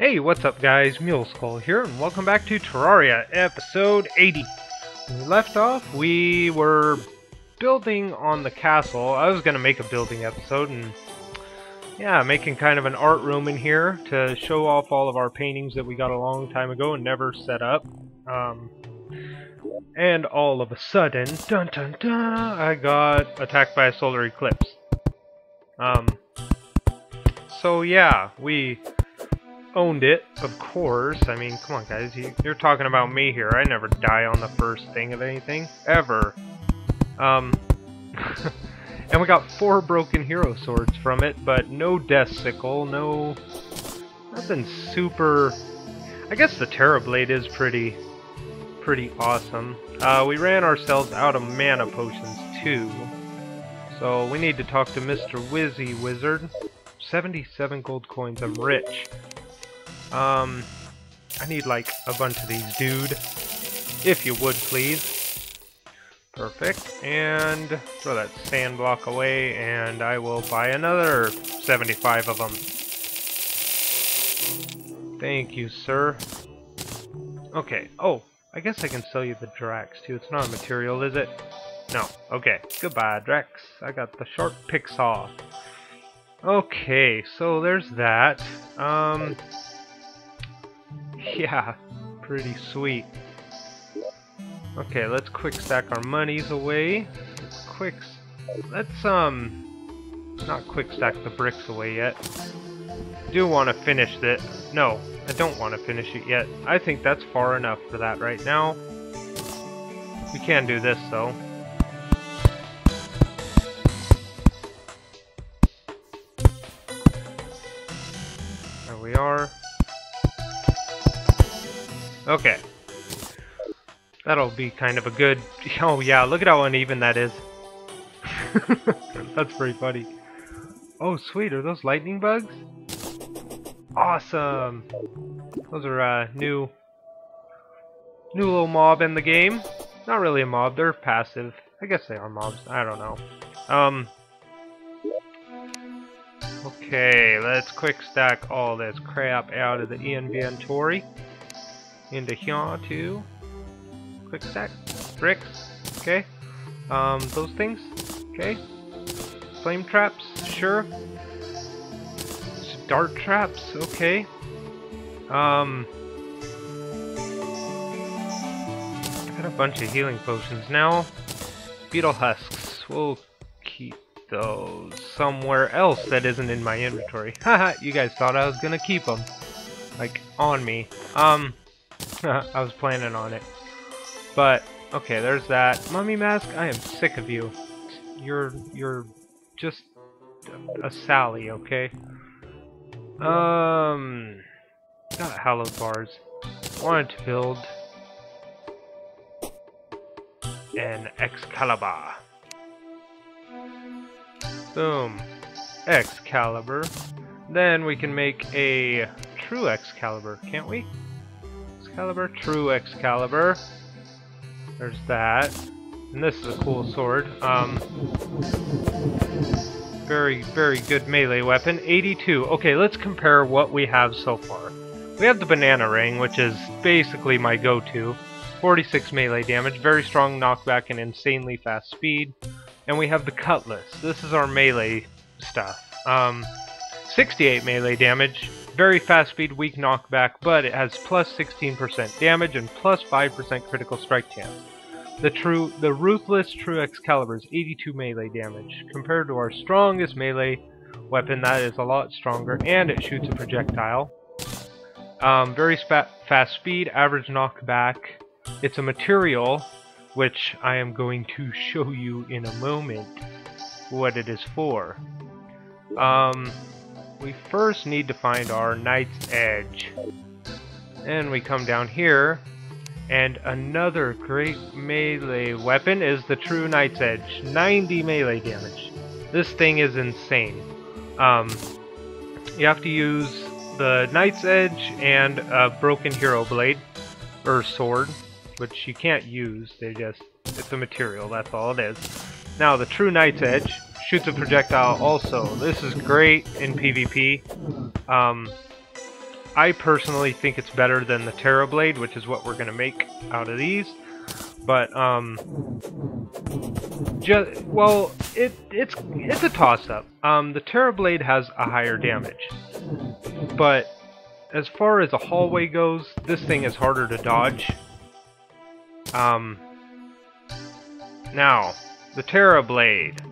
Hey, what's up guys? Mule Skull here, and welcome back to Terraria, episode 80. When we left off, we were building on the castle. I was gonna make a building episode, and yeah, making kind of an art room in here to show off all of our paintings that we got a long time ago and never set up. Um, and all of a sudden, dun dun dun, I got attacked by a solar eclipse. Um, so yeah, we owned it, of course. I mean, come on, guys. You, are talking about me here. I never die on the first thing of anything. Ever. Um, and we got four broken hero swords from it, but no death sickle, no... Nothing super... I guess the Terra Blade is pretty... pretty awesome. Uh, we ran ourselves out of mana potions, too. So we need to talk to Mr. Wizzy Wizard. 77 gold coins, I'm rich. Um, I need like a bunch of these, dude. If you would, please. Perfect. And throw that sand block away, and I will buy another 75 of them. Thank you, sir. Okay. Oh, I guess I can sell you the Drax, too. It's not a material, is it? No. Okay. Goodbye, Drax. I got the sharp pick saw. Okay, so there's that. Um, yeah, pretty sweet. Okay, let's quick stack our monies away. Quick, let's um, not quick stack the bricks away yet. Do want to finish it? No, I don't want to finish it yet. I think that's far enough for that right now. We can do this though. That'll be kind of a good... Oh yeah, look at how uneven that is. That's pretty funny. Oh sweet, are those lightning bugs? Awesome! Those are uh, new... New little mob in the game. Not really a mob, they're passive. I guess they are mobs, I don't know. Um... Okay, let's quick stack all this crap out of the inventory into here too. Quick stack. Bricks. Okay. Um, those things. Okay. Flame traps. Sure. Dart traps. Okay. Um. I got a bunch of healing potions now. Beetle husks. We'll keep those somewhere else that isn't in my inventory. Haha, you guys thought I was gonna keep them. Like, on me. Um. I was planning on it. But, okay, there's that. Mummy Mask, I am sick of you. You're, you're just a Sally, okay? Um, got hallowed bars. Wanted to build an Excalibur. Boom. Excalibur. Then we can make a true Excalibur, can't we? Excalibur, true Excalibur. There's that. And this is a cool sword. Um, very, very good melee weapon. 82. Okay, let's compare what we have so far. We have the Bananarang, which is basically my go-to. 46 melee damage, very strong knockback and insanely fast speed. And we have the Cutlass. This is our melee stuff. Um, 68 melee damage, very fast speed, weak knockback, but it has plus 16% damage and plus 5% critical strike chance. The true, the ruthless True Excalibur is 82 melee damage compared to our strongest melee weapon. That is a lot stronger, and it shoots a projectile. Um, very fast speed, average knockback. It's a material, which I am going to show you in a moment what it is for. Um, we first need to find our Night's Edge. And we come down here, and another great melee weapon is the True Night's Edge. 90 melee damage. This thing is insane. Um, you have to use the Night's Edge and a Broken Hero Blade, or sword, which you can't use, they just, it's a material, that's all it is. Now, the True Night's Edge shoots a projectile also. This is great in PvP. Um, I personally think it's better than the Terra Blade, which is what we're going to make out of these. But, um, just, well, it, it's, it's a toss-up. Um, the Terra Blade has a higher damage. But, as far as a hallway goes, this thing is harder to dodge. Um, now, the Terra Blade.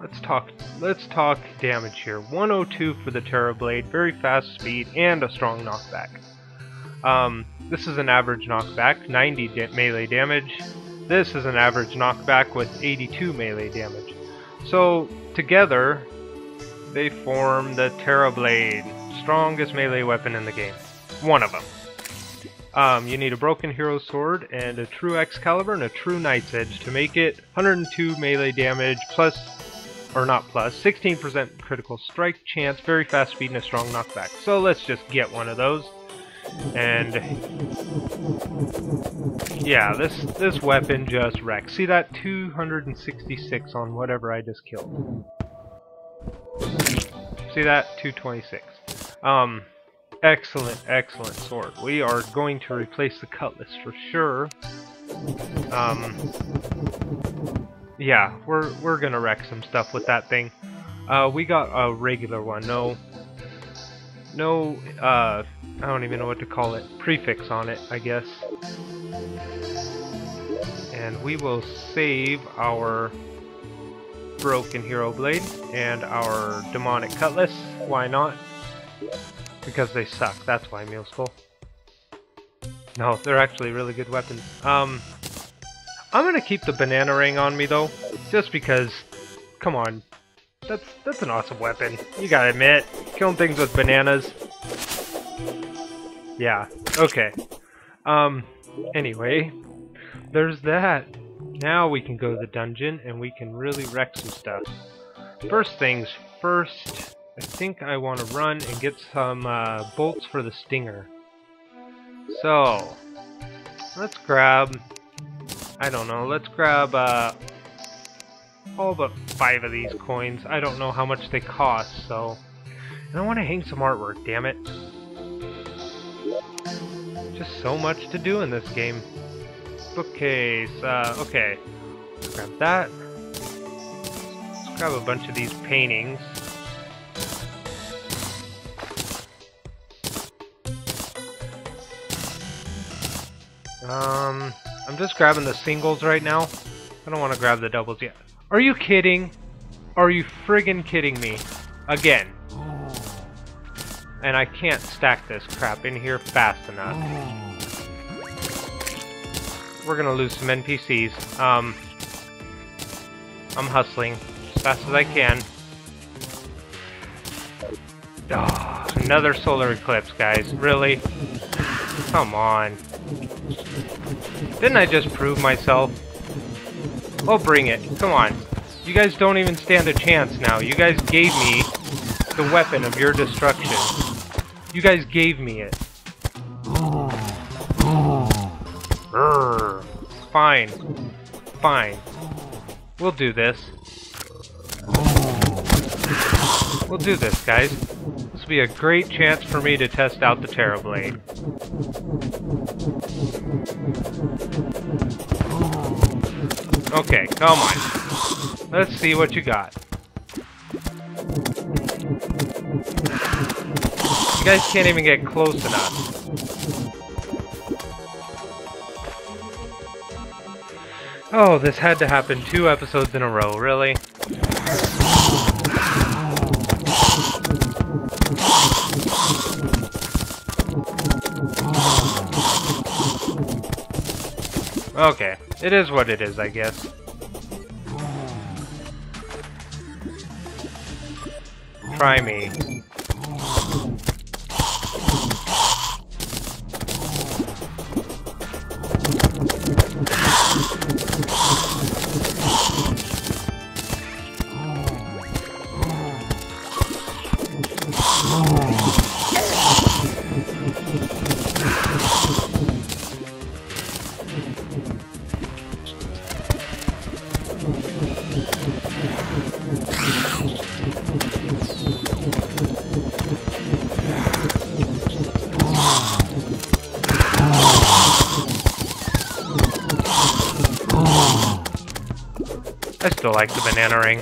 Let's talk let's talk damage here. 102 for the Terra Blade, very fast speed and a strong knockback. Um, this is an average knockback, 90 da melee damage. This is an average knockback with 82 melee damage. So together they form the Terra Blade, strongest melee weapon in the game. One of them. Um, you need a Broken Hero Sword and a True Excalibur and a True Night's Edge to make it 102 melee damage plus or not plus, 16% critical strike chance, very fast speed, and a strong knockback. So let's just get one of those. And yeah, this this weapon just wrecks. See that 266 on whatever I just killed. See that 226. Um, excellent, excellent sword. We are going to replace the cutlass for sure. Um, yeah, we're we're gonna wreck some stuff with that thing. Uh, we got a regular one, no, no, uh, I don't even know what to call it, prefix on it, I guess. And we will save our broken hero blade and our demonic cutlass. Why not? Because they suck. That's why Mule Skull. No, they're actually really good weapons. Um, I'm gonna keep the Bananarang on me though, just because. Come on, that's that's an awesome weapon. You gotta admit, killing things with bananas. Yeah. Okay. Um. Anyway, there's that. Now we can go to the dungeon and we can really wreck some stuff. First things first. I think I want to run and get some uh, bolts for the Stynger. So, let's grab I don't know. Let's grab uh, all but five of these coins. I don't know how much they cost, so... And I want to hang some artwork, damn it. Just so much to do in this game. Bookcase, uh, okay. Let's grab that. Let's grab a bunch of these paintings. Um... I'm just grabbing the singles right now. I don't want to grab the doubles yet. Are you kidding? Are you friggin' kidding me? Again. And I can't stack this crap in here fast enough. We're gonna lose some NPCs. Um, I'm hustling as fast as I can. Oh, another solar eclipse, guys. Really? Come on. Didn't I just prove myself? Oh, bring it. Come on. You guys don't even stand a chance now. You guys gave me the weapon of your destruction. You guys gave me it. Fine. Fine. We'll do this. We'll do this, guys. Be a great chance for me to test out the Terra Blade. Okay, come on. Let's see what you got. You guys can't even get close enough. Oh, this had to happen two episodes in a row, really? Okay, it is what it is, I guess. Try me. I still like the Bananarang.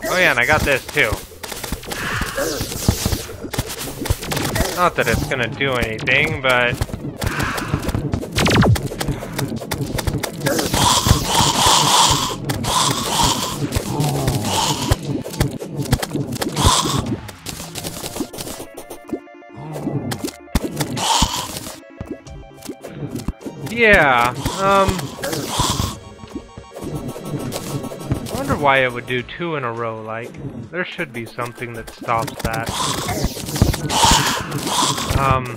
oh yeah, and I got this too. Not that it's gonna do anything, but... Yeah, um... I wonder why it would do two in a row, like, there should be something that stops that. Um,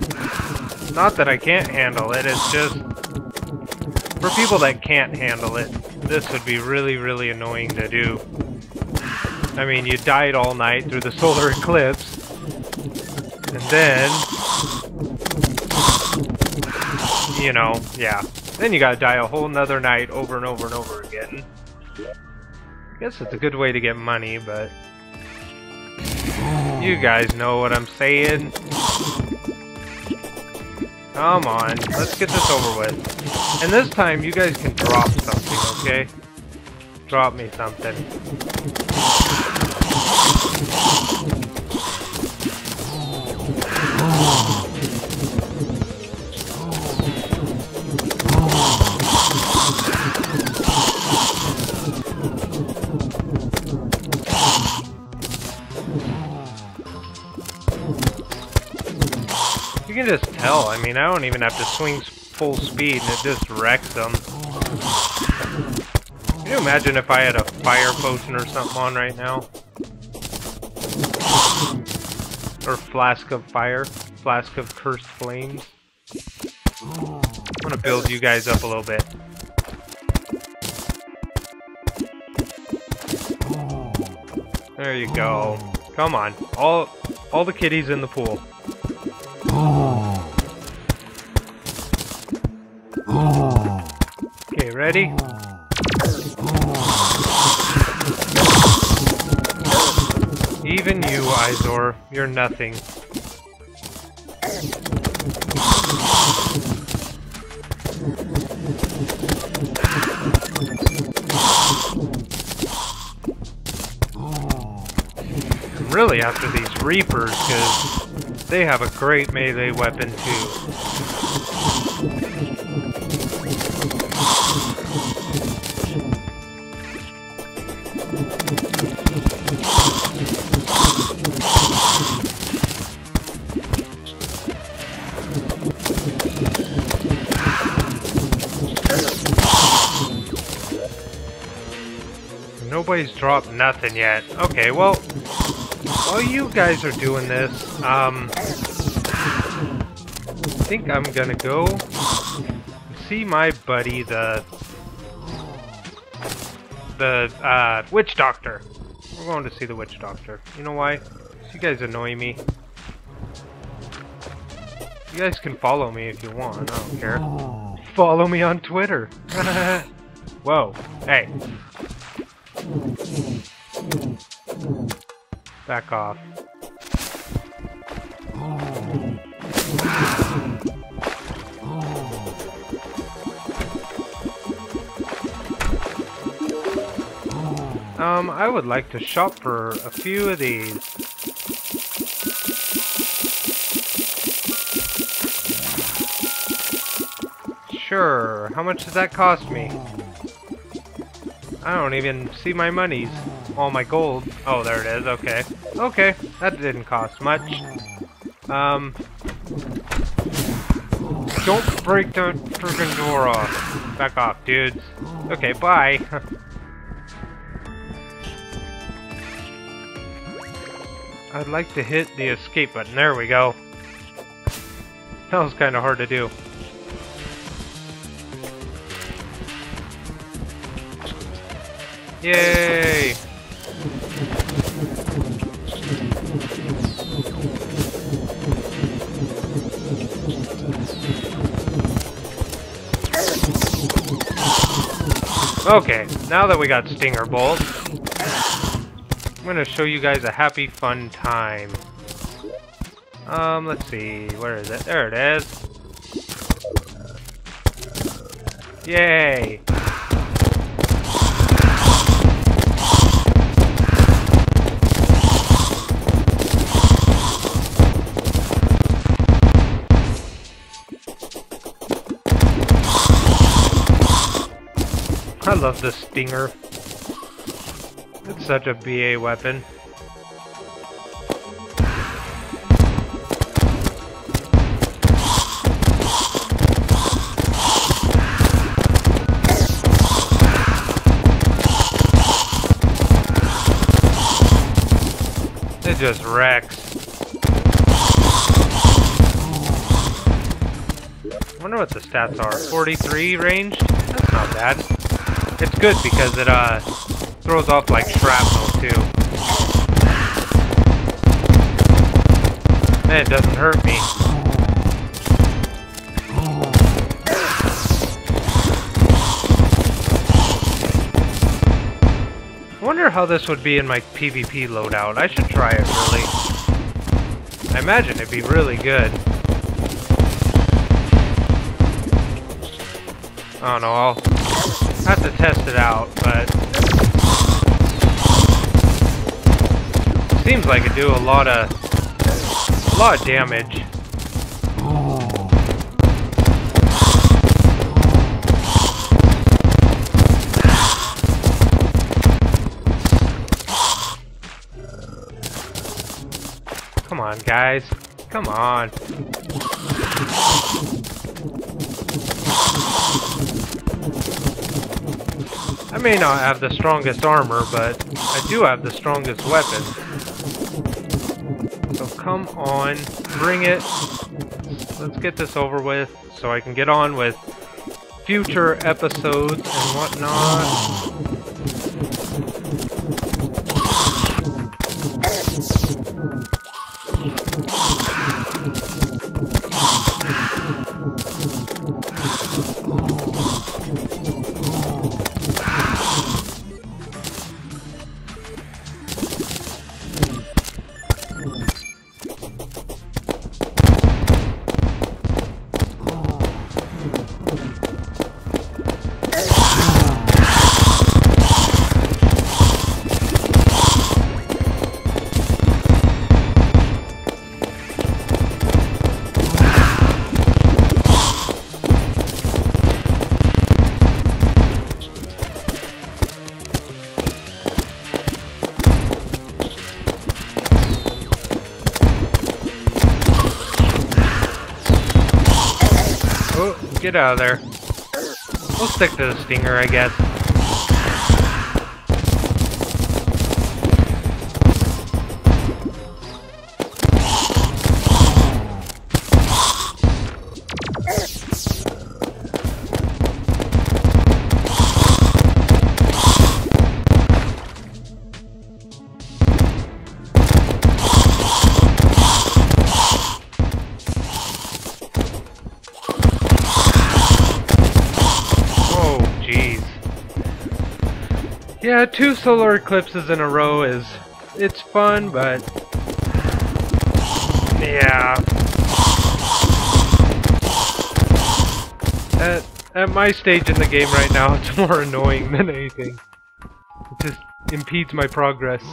not that I can't handle it, it's just... For people that can't handle it, this would be really, really annoying to do. I mean, you died all night through the solar eclipse, and then... You know, yeah. Then you gotta die a whole nother night over and over and over again. I guess it's a good way to get money, but... You guys know what I'm saying. Come on, let's get this over with. And this time, you guys can drop something, okay? Drop me something. Tell. I mean, I don't even have to swing full speed and it just wrecks them. Can you imagine if I had a fire potion or something on right now? Or flask of fire? Flask of cursed flames? I'm gonna build you guys up a little bit. There you go. Come on. All all the kitties in the pool. Okay, ready? Even you, Eyezor, you're nothing. really after these Reapers, because they have a great melee weapon too. Nobody's dropped nothing yet. Okay, well, while you guys are doing this, um, I think I'm gonna go see my buddy, the, the, uh, witch doctor. We're going to see the witch doctor. You know why? You guys annoy me. You guys can follow me if you want, I don't care. Follow me on Twitter. Whoa, hey. Back off. Um, I would like to shop for a few of these. Sure, how much does that cost me? I don't even see my monies. All my gold. Oh, there it is, okay. Okay, that didn't cost much. Um... Don't break the friggin' door off. Back off, dudes. Okay, bye. I'd like to hit the escape button. There we go. That was kind of hard to do. Yay! Okay, now that we got Stynger Bolt, I'm gonna show you guys a happy, fun time. Um, let's see, where is it? There it is. Yay! I love the Stynger. It's such a BA weapon. It just wrecks. I wonder what the stats are. 43 ranged? That's not bad. It's good because it uh throws off like shrapnel too. And it doesn't hurt me. I wonder how this would be in my PvP loadout. I should try it really. I imagine it'd be really good. I don't know, I'll have to test it out, but seems like it do a lot of a lot of damage. Come on, guys. Come on. May not have the strongest armor, but I do have the strongest weapon. So come on, bring it. Let's get this over with so I can get on with future episodes and whatnot. Get out of there. We'll stick to the Stynger, I guess. Two solar eclipses in a row is... It's fun, but... Yeah. At, at my stage in the game right now, it's more annoying than anything. It just impedes my progress.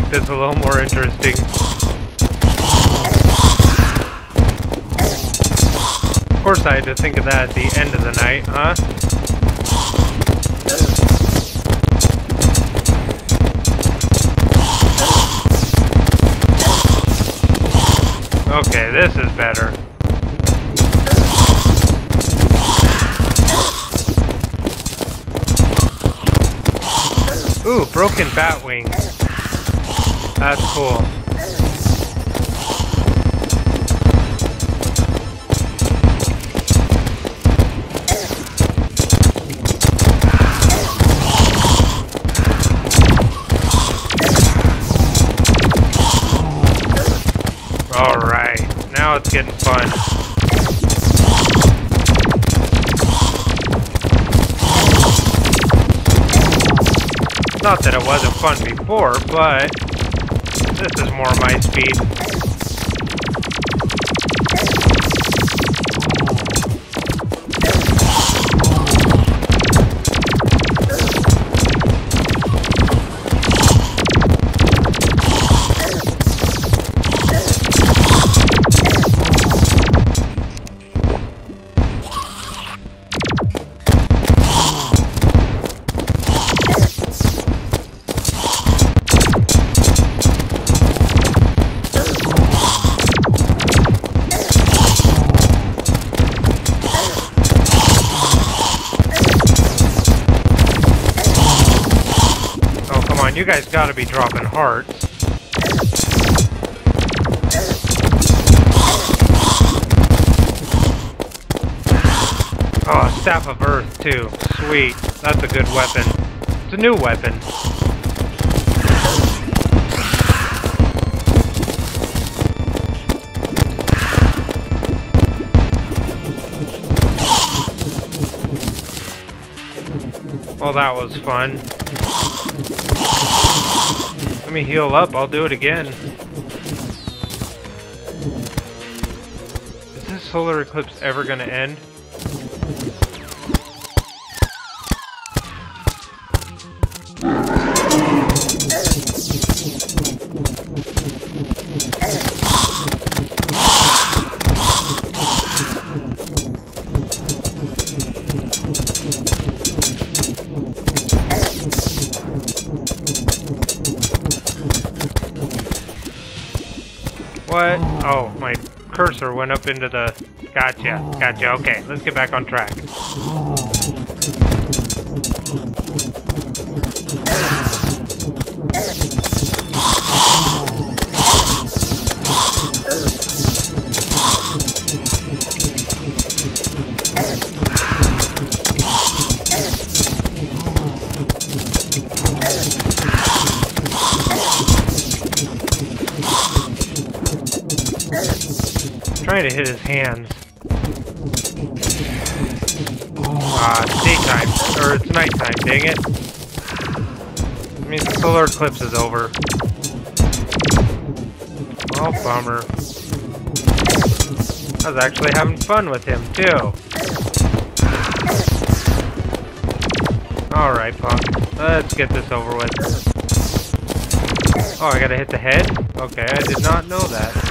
Make this a little more interesting. Of course I had to think of that at the end of the night, huh? Okay, this is better. Ooh, broken bat wings. That's cool. Alright, now it's getting fun. Not that it wasn't fun before, but this is more my speed. Guys gotta be dropping hearts. Oh, Staff of Earth, too. Sweet. That's a good weapon. It's a new weapon. Well, that was fun. Me heal up, I'll do it again. Is this solar eclipse ever gonna end? Went up into the... Gotcha, gotcha. Okay, let's get back on track. Trying to hit his hands. Ah, uh, daytime. Or it's nighttime, dang it. It means the solar eclipse is over. Oh, bummer. I was actually having fun with him, too. Alright, punk. Let's get this over with. Oh, I gotta hit the head? Okay, I did not know that.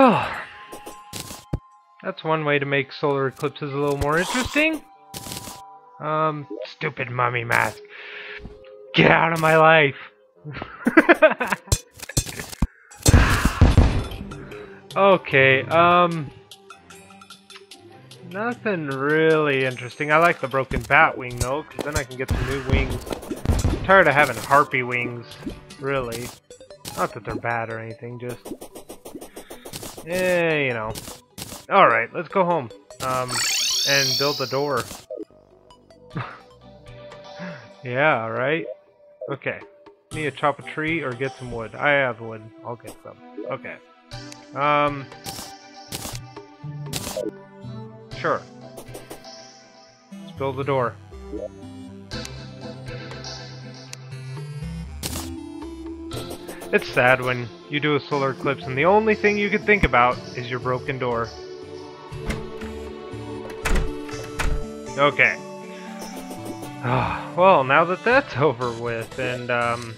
Well, that's one way to make solar eclipses a little more interesting. Um, stupid mummy mask. Get out of my life! okay, um... Nothing really interesting. I like the broken bat wing though, because then I can get some new wings. I'm tired of having harpy wings, really. Not that they're bad or anything, just... Eh, you know. Alright, let's go home. Um, and build the door. Yeah, right? Okay. Need to chop a tree or get some wood. I have wood. I'll get some. Okay. Um... Sure. Let's build the door. It's sad when you do a solar eclipse and the only thing you can think about is your broken door. Okay. Ah, well, now that that's over with, and, um,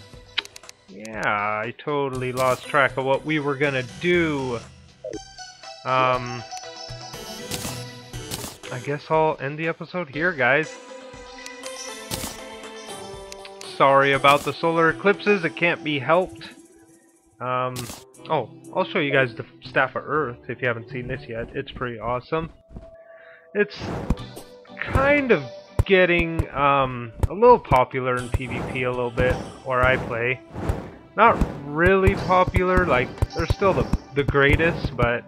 yeah, I totally lost track of what we were gonna do. Um, I guess I'll end the episode here, guys. Sorry about the solar eclipses, it can't be helped. Um, oh, I'll show you guys the Staff of Earth if you haven't seen this yet. It's pretty awesome. It's kind of getting um, a little popular in PvP a little bit, where I play. Not really popular, like, they're still the, the greatest, but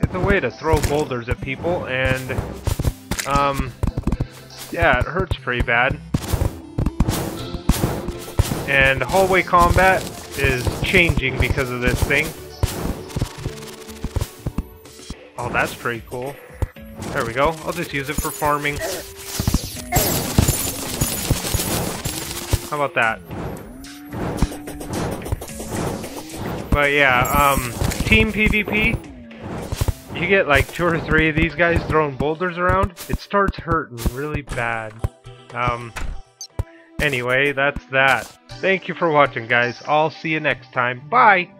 it's a way to throw boulders at people, and, um, yeah, it hurts pretty bad. And hallway combat is changing because of this thing. Oh, that's pretty cool. There we go. I'll just use it for farming. How about that? But yeah, um, team PvP, you get like two or three of these guys throwing boulders around, it starts hurting really bad. Um, anyway, that's that. Thank you for watching, guys. I'll see you next time. Bye!